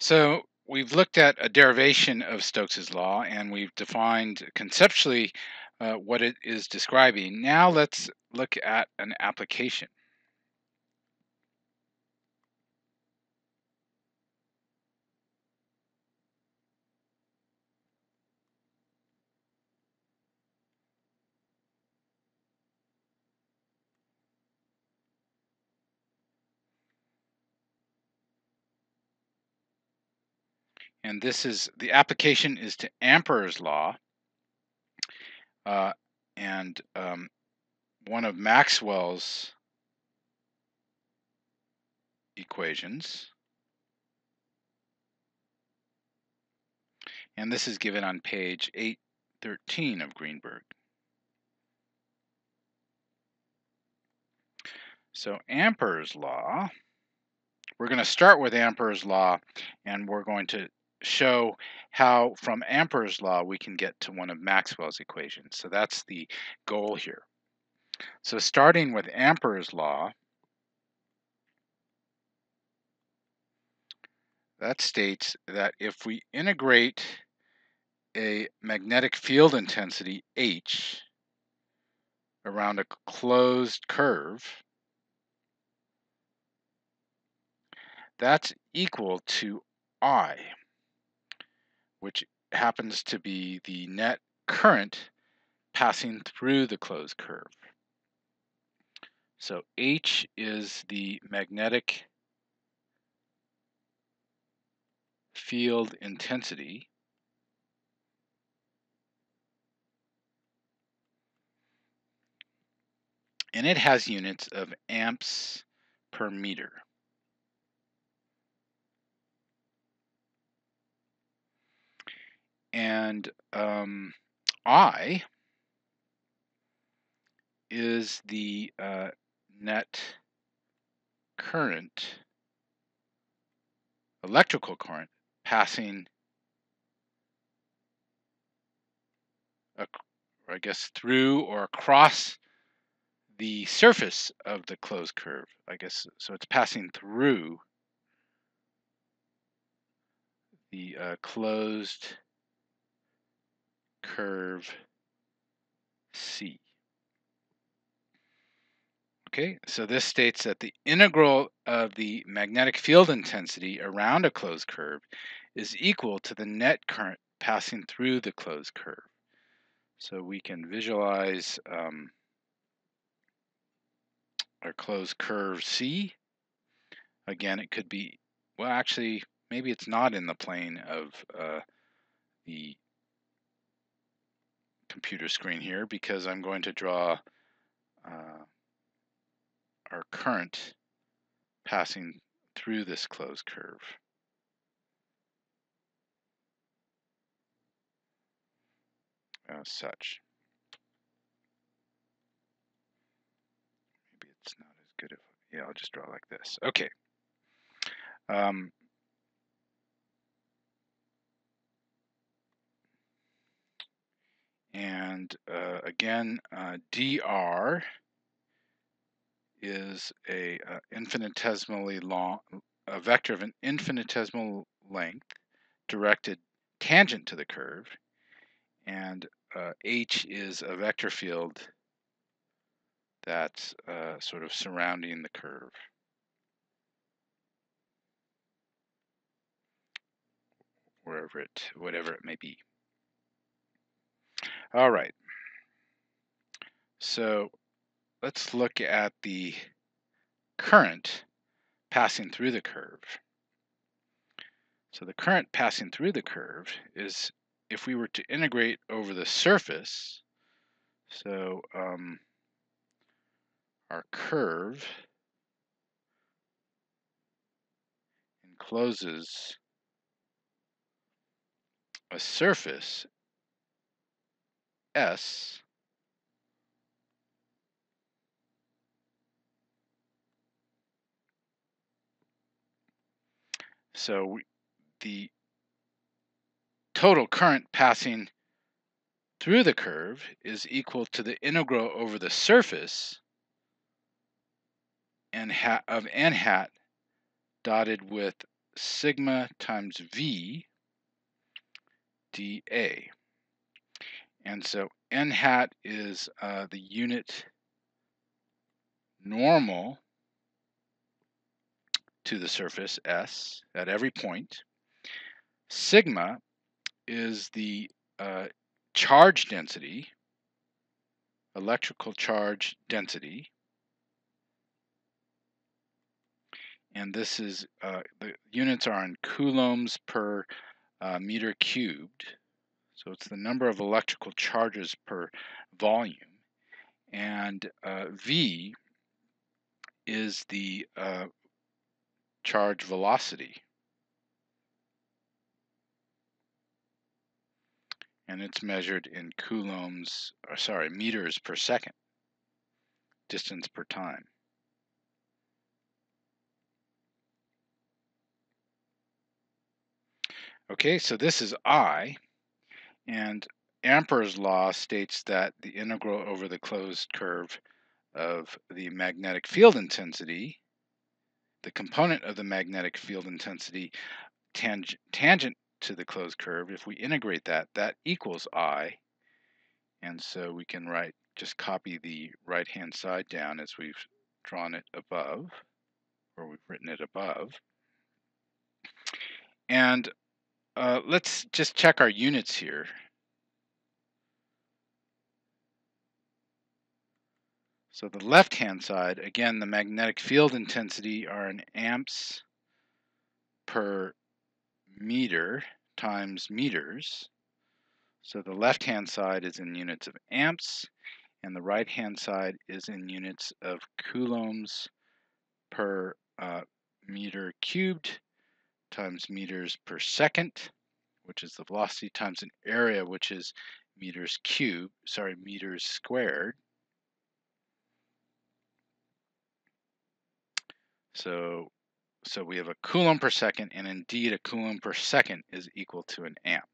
So we've looked at a derivation of Stokes's law and we've defined conceptually uh, what it is describing. Now let's look at an application. And this is the application is to Ampere's law, uh, and um, one of Maxwell's equations. And this is given on page 813 of Greenberg. So Ampere's law, we're going to start with Ampere's law and we're going to show how from Ampere's law we can get to one of Maxwell's equations. So that's the goal here. So starting with Ampere's law, that states that if we integrate a magnetic field intensity H around a closed curve, that's equal to I which happens to be the net current passing through the closed curve. So H is the magnetic field intensity. And it has units of amps per meter. And um, I is the uh, net current, electrical current passing, I guess, through or across the surface of the closed curve. I guess so. It's passing through the uh, closed curve C. Okay, so this states that the integral of the magnetic field intensity around a closed curve is equal to the net current passing through the closed curve. So we can visualize um, our closed curve C. Again, it could be, well, actually, maybe it's not in the plane of uh, the computer screen here because I'm going to draw uh, our current passing through this closed curve. As such. Maybe it's not as good if, yeah, I'll just draw like this. Okay. Um, And uh, again, uh, dr is a uh, infinitesimally long, a vector of an infinitesimal length directed tangent to the curve, and uh, h is a vector field that's uh, sort of surrounding the curve. wherever it, whatever it may be. All right. So let's look at the current passing through the curve. So the current passing through the curve is if we were to integrate over the surface, so um, our curve encloses a surface S So the total current passing through the curve is equal to the integral over the surface n hat of n hat dotted with sigma times v dA. And so n hat is uh, the unit normal to the surface S at every point. Sigma is the uh, charge density, electrical charge density. And this is, uh, the units are in coulombs per uh, meter cubed. So it's the number of electrical charges per volume. And uh, V is the uh, charge velocity. And it's measured in coulombs, or sorry, meters per second, distance per time. Okay, so this is I, and Ampere's law states that the integral over the closed curve of the magnetic field intensity, the component of the magnetic field intensity tang tangent to the closed curve, if we integrate that, that equals I. And so we can write, just copy the right-hand side down as we've drawn it above, or we've written it above. And uh, let's just check our units here. So the left-hand side, again, the magnetic field intensity are in amps per meter times meters. So the left-hand side is in units of amps, and the right-hand side is in units of coulombs per uh, meter cubed times meters per second, which is the velocity, times an area, which is meters cubed, sorry, meters squared. So, so we have a coulomb per second, and indeed a coulomb per second is equal to an amp.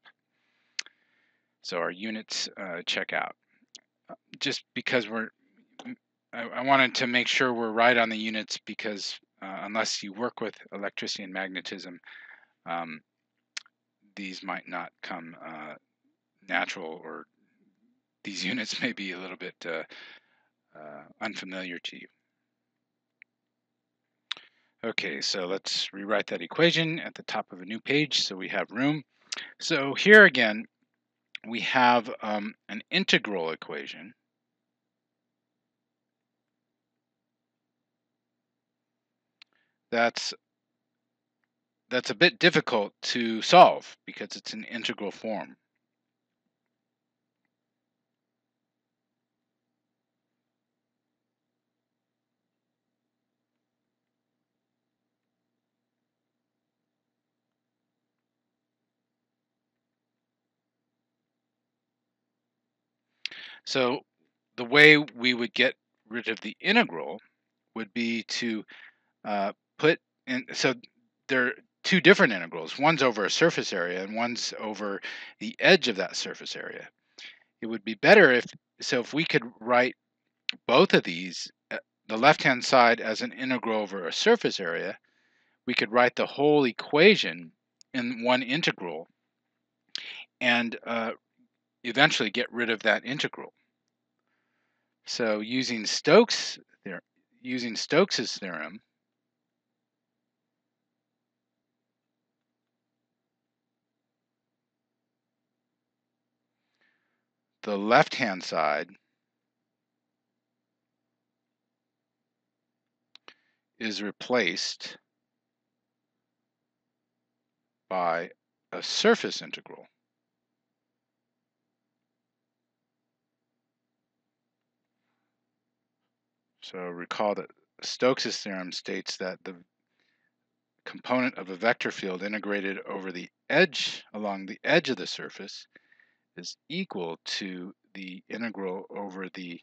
So our units uh, check out. Just because we're, I, I, wanted to make sure we're right on the units because uh, unless you work with electricity and magnetism, um, these might not come uh, natural or these units may be a little bit uh, uh, unfamiliar to you. Okay, so let's rewrite that equation at the top of a new page so we have room. So here again, we have um, an integral equation that's that's a bit difficult to solve because it's an integral form. So the way we would get rid of the integral would be to uh, put in, so there are two different integrals. One's over a surface area and one's over the edge of that surface area. It would be better if, so if we could write both of these, uh, the left-hand side as an integral over a surface area, we could write the whole equation in one integral and uh, eventually get rid of that integral. So using Stokes using Stokes's theorem, the left-hand side is replaced by a surface integral. So recall that Stokes' theorem states that the component of a vector field integrated over the edge, along the edge of the surface, is equal to the integral over the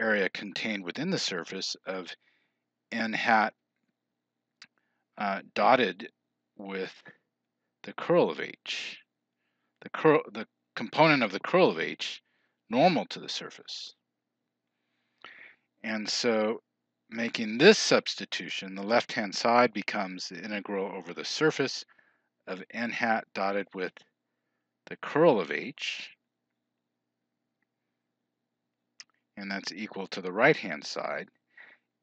area contained within the surface of n hat uh, dotted with the curl of h. The, curl, the component of the curl of h normal to the surface. And so making this substitution, the left-hand side becomes the integral over the surface of n hat dotted with the curl of h, and that's equal to the right-hand side.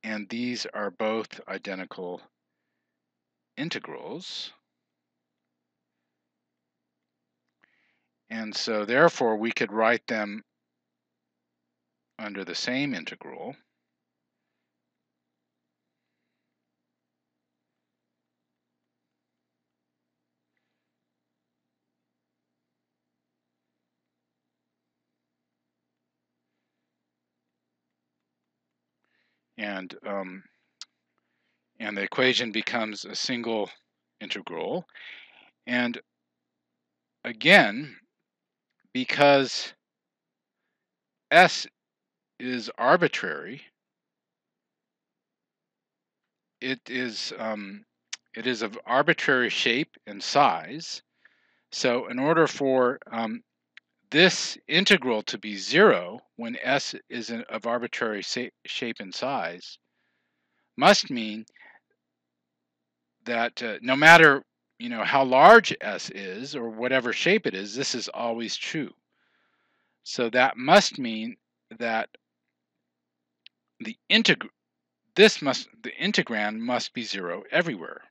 And these are both identical integrals. And so therefore we could write them under the same integral. And um, and the equation becomes a single integral. And again, because S is arbitrary, it is um, it is of arbitrary shape and size. So in order for um, this integral to be zero when s is of arbitrary shape and size must mean that uh, no matter you know how large s is or whatever shape it is, this is always true. So that must mean that the integ this must the integrand must be zero everywhere.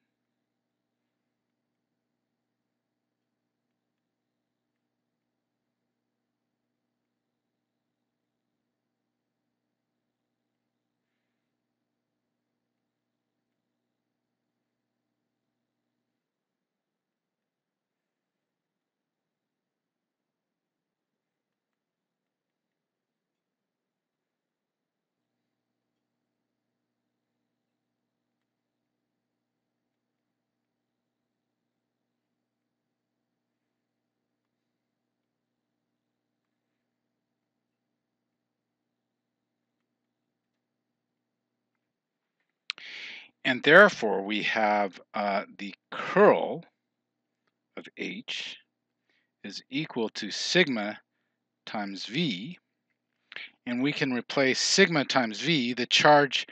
And therefore, we have uh, the curl of H is equal to sigma times V. And we can replace sigma times V, the charge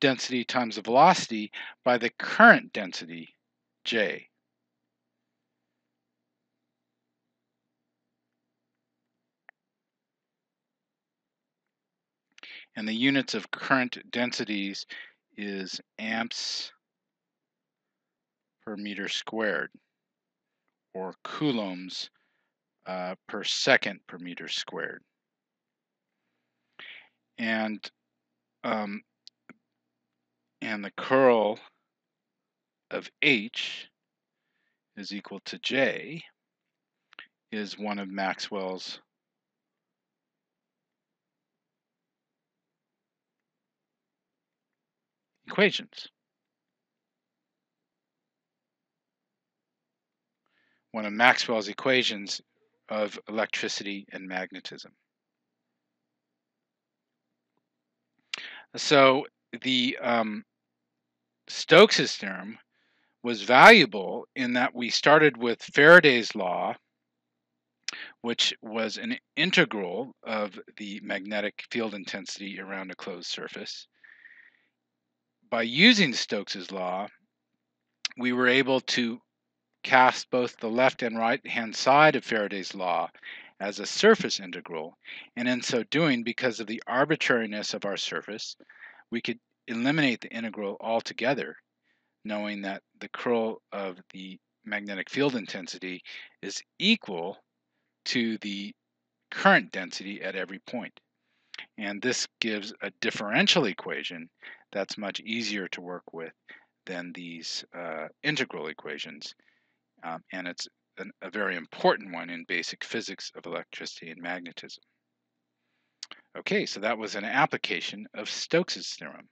density times the velocity, by the current density, J. And the units of current densities is amps per meter squared or coulombs uh, per second per meter squared. And um, and the curl of H is equal to J is one of Maxwell's equations. One of Maxwell's equations of electricity and magnetism. So the um, Stokes' theorem was valuable in that we started with Faraday's law, which was an integral of the magnetic field intensity around a closed surface by using Stokes's law, we were able to cast both the left and right hand side of Faraday's law as a surface integral, and in so doing, because of the arbitrariness of our surface, we could eliminate the integral altogether, knowing that the curl of the magnetic field intensity is equal to the current density at every point. And this gives a differential equation that's much easier to work with than these uh, integral equations. Um, and it's an, a very important one in basic physics of electricity and magnetism. Okay, so that was an application of Stokes' theorem.